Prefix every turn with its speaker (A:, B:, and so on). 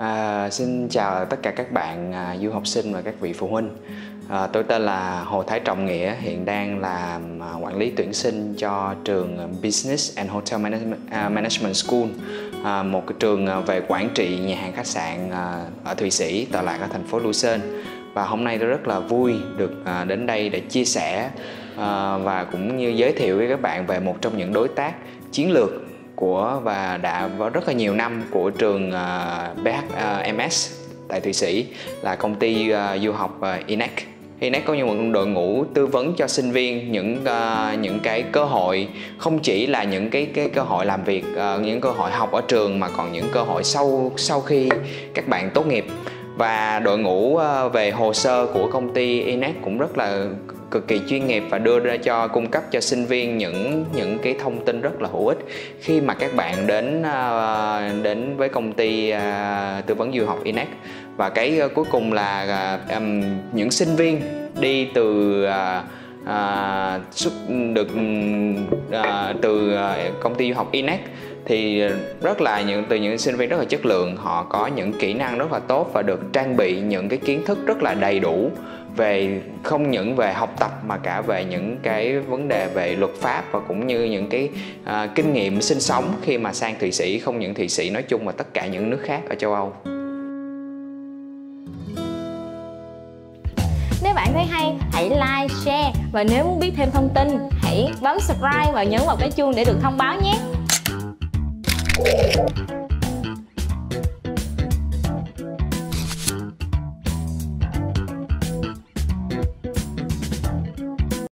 A: À, xin chào tất cả các bạn à, du học sinh và các vị phụ huynh. À, tôi tên là Hồ Thái Trọng Nghĩa, hiện đang làm à, quản lý tuyển sinh cho trường à, Business and Hotel Management, à, Management School, à, một cái trường à, về quản trị nhà hàng khách sạn à, ở Thụy Sĩ, tọa lạc ở thành phố Lucerne. Và hôm nay tôi rất là vui được à, đến đây để chia sẻ à, và cũng như giới thiệu với các bạn về một trong những đối tác chiến lược của và đã có rất là nhiều năm của trường à, BHMS à, tại Thụy Sĩ là công ty à, du học INEC. INEC có một đội ngũ tư vấn cho sinh viên những uh, những cái cơ hội không chỉ là những cái cái cơ hội làm việc uh, những cơ hội học ở trường mà còn những cơ hội sau sau khi các bạn tốt nghiệp và đội ngũ ờ, về hồ sơ của công ty INEC cũng rất là cực kỳ chuyên nghiệp và đưa ra cho, cung cấp cho sinh viên những những cái thông tin rất là hữu ích. Khi mà các bạn đến ờ, đến với công ty ờ, tư vấn du học INEC và cái cuối cùng là những sinh viên đi từ xuất, được từ công ty du học INEC thì rất là những từ những sinh viên rất là chất lượng họ có những kỹ năng rất là tốt và được trang bị những cái kiến thức rất là đầy đủ về không những về học tập mà cả về những cái vấn đề về luật pháp và cũng như những cái uh, kinh nghiệm sinh sống khi mà sang thụy sĩ không những thụy sĩ nói chung mà tất cả những nước khác ở châu âu
B: Nếu bạn thấy hay, hãy like, share và nếu muốn biết thêm thông tin, hãy bấm subscribe và nhấn vào cái chuông để được thông báo nhé. Thank you.